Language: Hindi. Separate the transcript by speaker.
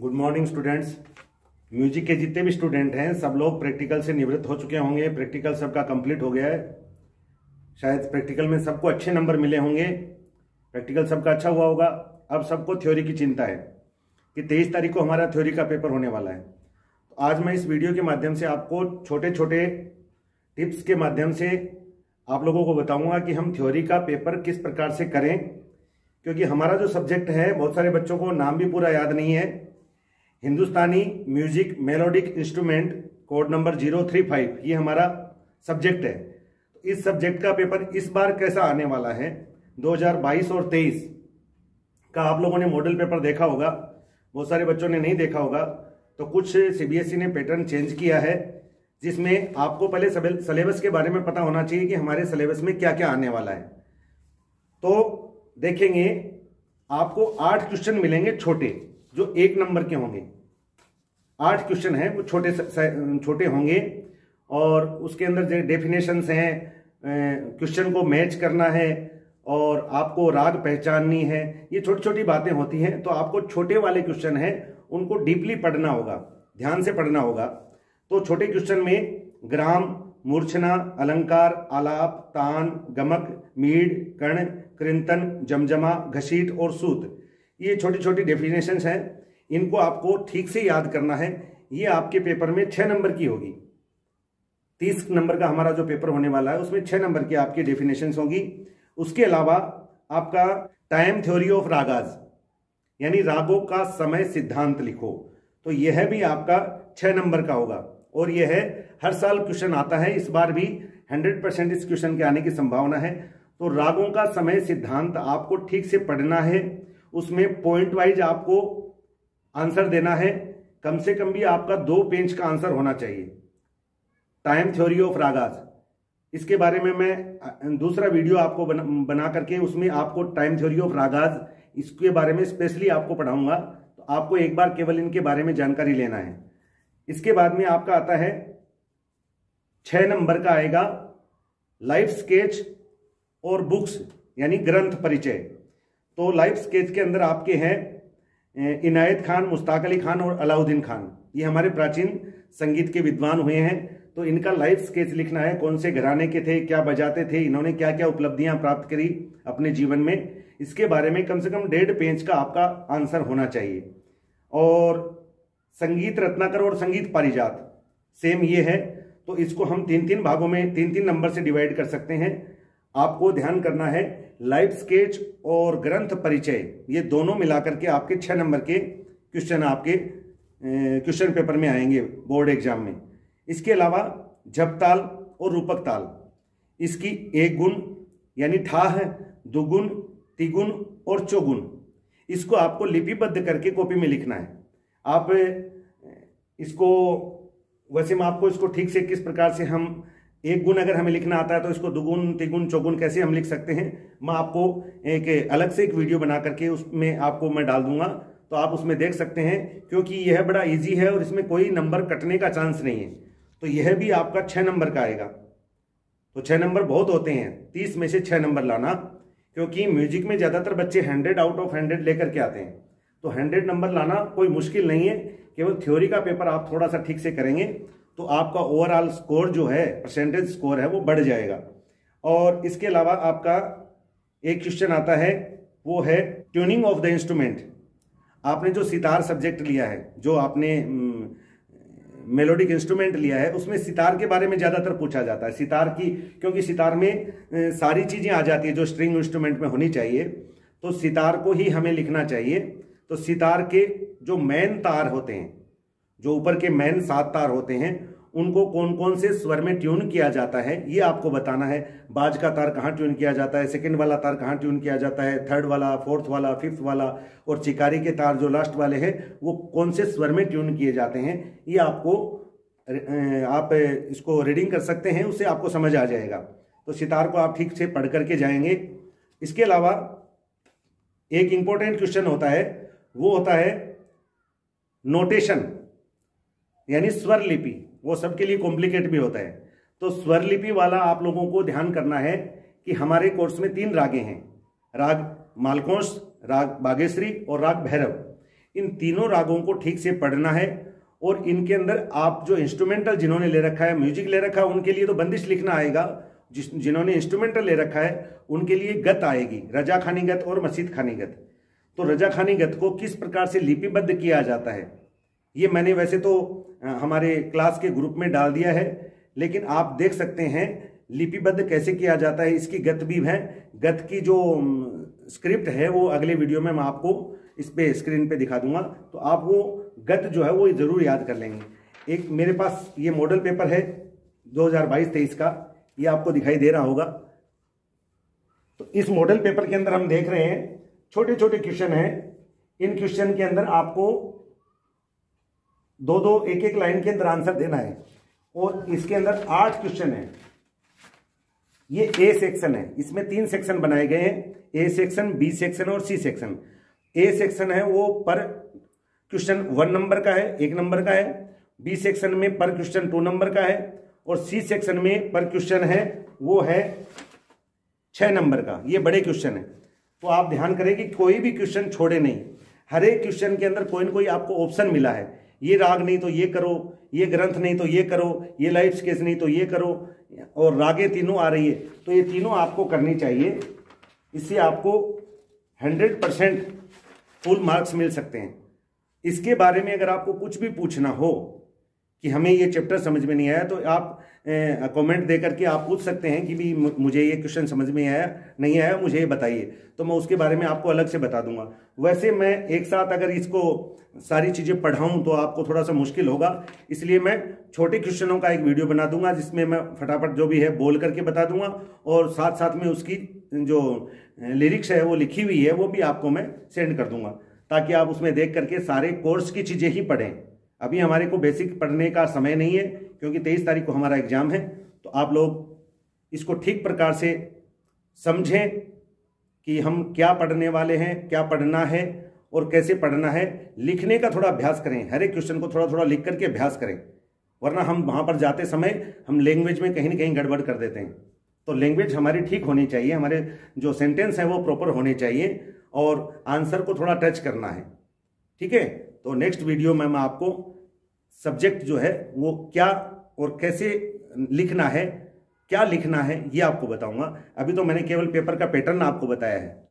Speaker 1: गुड मॉर्निंग स्टूडेंट्स म्यूज़िक के जितने भी स्टूडेंट हैं, सब लोग प्रैक्टिकल से निवृत्त हो चुके होंगे। प्रैक्टिकल सबका कंप्लीट हो गया है। शायद प्रैक्टिकल में सबको अच्छे नंबर मिले होंगे। प्रैक्टिकल सबका अच्छा हुआ होगा। अब सबको थ्योरी की चिंता है कि तेईस तारीख को हमारा थ्योरी का पेपर होने वाला है। तो आज मैं इस वीडियो के माध्यम से आपको छोटे छोटे टिप्स के माध्यम से आप लोगों को बताऊँगा कि हम थ्योरी का पेपर किस प्रकार से करें। क्योंकि हमारा जो सब्जेक्ट है, बहुत सारे बच्चों को नाम भी पूरा याद नहीं है। Hindustani music melodic instrument code number zero three five, ये हमारा सब्जेक्ट है। इस सब्जेक्ट का पेपर इस बार कैसा आने वाला है? 2022 और 23 का आप लोगों ने मॉडल पेपर देखा होगा। बहुत सारे बच्चों ने नहीं देखा होगा। तो कुछ सीबीएसई ने पैटर्न चेंज किया है, जिसमें आपको पहले सिलेबस के बारे में पता होना चाहिए कि हमारे सिलेबस में क्या क्या आने वाला है। तो देखेंगे, आपको आठ क्वेश्चन मिलेंगे छोटे। जो एक नंबर के होंगे। आठ क्वेश्चन है, वो छोटे छोटे होंगे और उसके अंदर जो डेफिनेशंस हैं क्वेश्चन को मैच करना है और आपको राग पहचाननी है, ये छोटी छोटी बातें होती हैं तो आपको छोटे वाले क्वेश्चन हैं, उनको डीपली पढ़ना होगा, ध्यान से पढ़ना होगा। तो छोटे क्वेश्चन में ग्राम, मूर्छना, अलंकार, आलाप, तान, गमक, मीड, कर्ण, कृंतन, जमजमा, घसीट और सूत। ये छोटी छोटी डेफिनेशन हैं, इनको आपको ठीक से याद करना है। ये आपके पेपर में छह नंबर की होगी। तीस नंबर का हमारा जो पेपर होने वाला है, उसमें छह नंबर की आपकी डेफिनेशन होगी। उसके अलावा आपका टाइम थ्योरी ऑफ़ रागाज यानी रागों का समय सिद्धांत लिखो। तो यह भी आपका छह नंबर का होगा। और यह है, हर साल क्वेश्चन आता है, इस बार भी हंड्रेड परसेंट इस क्वेश्चन के आने की संभावना है। तो रागों का समय सिद्धांत आपको ठीक से पढ़ना है। उसमें पॉइंट वाइज आपको आंसर देना है। कम से कम भी आपका दो पेज का आंसर होना चाहिए। टाइम थ्योरी ऑफ़ रागाज इसके बारे में मैं दूसरा वीडियो आपको बना, बना करके उसमें आपको टाइम थ्योरी ऑफ़ रागाज इसके बारे में स्पेशली आपको पढ़ाऊँगा। तो आपको एक बार केवल इनके बारे में जानकारी लेना है। इसके बाद में आपका आता है छह नंबर का आएगा लाइफ स्केच और बुक्स यानी ग्रंथ परिचय। तो लाइफ स्केच के अंदर आपके हैं इनायत खान, मुश्ताक अली खान और अलाउद्दीन खान। ये हमारे प्राचीन संगीत के विद्वान हुए हैं। तो इनका लाइफ स्केच लिखना है, कौन से घराने के थे, क्या बजाते थे, इन्होंने क्या क्या उपलब्धियाँ प्राप्त करी अपने जीवन में। इसके बारे में कम से कम डेढ़ पेज का आपका आंसर होना चाहिए। और संगीत रत्नाकर और संगीत पारिजात सेम ये है। तो इसको हम तीन तीन भागों में तीन तीन नंबर से डिवाइड कर सकते हैं। आपको ध्यान करना है लाइफ स्केच और ग्रंथ परिचय, ये दोनों मिलाकर के आपके छह नंबर के क्वेश्चन आपके क्वेश्चन पेपर में आएँगे बोर्ड एग्ज़ाम में। इसके अलावा झपताल और रूपक ताल, इसकी एक गुण यानी ठाह दुगुण, तिगुण और चौगुण, इसको आपको लिपिबद्ध करके कॉपी में लिखना है। आप इसको, वैसे मैं आपको इसको ठीक से किस प्रकार से हम एक गुण अगर हमें लिखना आता है तो इसको दुगुण, तिगुण, चौगुण कैसे हम लिख सकते हैं? मैं आपको एक अलग से एक वीडियो बना करके उसमें आपको मैं डाल दूँगा। तो आप उसमें देख सकते हैं, क्योंकि यह बड़ा इजी है और इसमें कोई नंबर कटने का चांस नहीं है। तो यह भी आपका छः नंबर का आएगा। तो छह नंबर बहुत होते हैं। तीस में से छह नंबर लाना, क्योंकि म्यूज़िक में ज़्यादातर बच्चे हंड्रेड आउट ऑफ़ हंड्रेड लेकर के आते हैं। तो हंड्रेड नंबर लाना कोई मुश्किल नहीं है। केवल थ्योरी का पेपर आप थोड़ा सा ठीक से करेंगे। तो आपका ओवरऑल स्कोर जो है परसेंटेज स्कोर है, वो बढ़ जाएगा। और इसके अलावा आपका एक क्वेश्चन आता है, वो है ट्यूनिंग ऑफ़ द इंस्ट्रूमेंट आपने जो सितार सब्जेक्ट लिया है, जो आपने मेलोडिक इंस्ट्रूमेंट लिया है, उसमें सितार के बारे में ज़्यादातर पूछा जाता है। सितार की, क्योंकि सितार में सारी चीज़ें आ जाती है जो स्ट्रिंग इंस्ट्रूमेंट में होनी चाहिए तो सितार को ही हमें लिखना चाहिए। तो सितार के जो मैन तार होते हैं, जो ऊपर के मैन सात तार होते हैं उनको कौन कौन से स्वर में ट्यून किया जाता है, ये आपको बताना है। बाज का तार कहाँ ट्यून किया जाता है सेकंड वाला तार कहाँ ट्यून किया जाता है थर्ड वाला फोर्थ वाला फिफ्थ वाला और चिकारी के तार जो लास्ट वाले हैं, वो कौन से स्वर में ट्यून किए जाते हैं, ये आपको आप इसको रीडिंग कर सकते हैं, उससे आपको समझ आ जाएगा। तो सितार को आप ठीक से पढ़ करके जाएँगे। इसके अलावा एक इंपॉर्टेंट क्वेश्चन होता है, वो होता है नोटेशन यानी स्वर लिपि। वो सबके लिए कॉम्प्लिकेट भी होता है। तो स्वर लिपि वाला आप लोगों को ध्यान करना है कि हमारे कोर्स में तीन रागे हैं। राग मालकोंस, राग बागेश्वरी और राग भैरव। इन तीनों रागों को ठीक से पढ़ना है और इनके अंदर आप जो इंस्ट्रूमेंटल जिन्होंने ले रखा है म्यूज़िक ले रखा है, उनके लिए तो बंदिश लिखना आएगा। जिस, जिन्होंने इंस्ट्रूमेंटल ले रखा है, उनके लिए गत आएगी। रजा खानी गत और मसीद खानी गत तो रजा खानी गत को किस प्रकार से लिपिबद्ध किया जाता है? ये मैंने वैसे तो हमारे क्लास के ग्रुप में डाल दिया है, लेकिन आप देख सकते हैं, लिपिबद्ध कैसे किया जाता है, इसकी गत भी है। गत की जो स्क्रिप्ट है, वो अगले वीडियो में मैं आपको इस पे स्क्रीन पे दिखा दूँगा। तो आप वो गत जो है, वो ज़रूर याद कर लेंगे। एक मेरे पास ये मॉडल पेपर है 2022-23 का, ये आपको दिखाई दे रहा होगा। तो इस मॉडल पेपर के अंदर हम देख रहे हैं छोटे छोटे क्वेश्चन हैं। इन क्वेश्चन के अंदर आपको दो दो एक एक लाइन के अंदर आंसर देना है। और इसके अंदर आठ क्वेश्चन है। ये ए सेक्शन है। इसमें तीन सेक्शन बनाए गए हैं। ए सेक्शन बी सेक्शन और सी सेक्शन ए सेक्शन है वो पर क्वेश्चन वन नंबर का है, एक नंबर का है। बी सेक्शन में पर क्वेश्चन टू नंबर का है। और सी सेक्शन में पर क्वेश्चन है, वो है छह नंबर का। ये बड़े क्वेश्चन है। तो आप ध्यान करें कि कोई भी क्वेश्चन छोड़े नहीं। हर एक क्वेश्चन के अंदर कोई ना कोई आपको ऑप्शन मिला है। ये राग नहीं तो ये करो, ये ग्रंथ नहीं तो ये करो, ये लाइफ स्केच नहीं तो ये करो, और रागे तीनों आ रही है तो ये तीनों आपको करनी चाहिए। इससे आपको हंड्रेड परसेंट फुल मार्क्स मिल सकते हैं। इसके बारे में अगर आपको कुछ भी पूछना हो कि हमें ये चैप्टर समझ में नहीं आया तो आप कमेंट दे करके आप पूछ सकते हैं कि भी मुझे ये क्वेश्चन समझ में आया, नहीं आया, मुझे ये बताइए। तो मैं उसके बारे में आपको अलग से बता दूँगा। वैसे मैं एक साथ अगर इसको सारी चीज़ें पढ़ाऊं तो आपको थोड़ा सा मुश्किल होगा। इसलिए मैं छोटे क्वेश्चनों का एक वीडियो बना दूँगा, जिसमें मैं फटाफट जो भी है बोल करके बता दूँगा, और साथ साथ में उसकी जो लिरिक्स है, वो लिखी हुई है, वो भी आपको मैं सेंड कर दूँगा, ताकि आप उसमें देख करके सारे कोर्स की चीज़ें ही पढ़ें। अभी हमारे को बेसिक पढ़ने का समय नहीं है, क्योंकि तेईस तारीख को हमारा एग्ज़ाम है तो आप लोग इसको ठीक प्रकार से समझें कि हम क्या पढ़ने वाले हैं, क्या पढ़ना है और कैसे पढ़ना है। लिखने का थोड़ा अभ्यास करें, हर एक क्वेश्चन को थोड़ा थोड़ा लिख करके अभ्यास करें, वरना हम वहाँ पर जाते समय हम लैंग्वेज में कहीं ना कहीं गड़बड़ कर देते हैं। तो लैंग्वेज हमारी ठीक होनी चाहिए, हमारे जो सेंटेंस हैं वो प्रॉपर होने चाहिए और आंसर को थोड़ा टच करना है। ठीक है? तो नेक्स्ट वीडियो में मैं आपको सब्जेक्ट जो है, वो क्या और कैसे लिखना है, क्या लिखना है, ये आपको बताऊँगा। अभी तो मैंने केवल पेपर का पैटर्न आपको बताया है।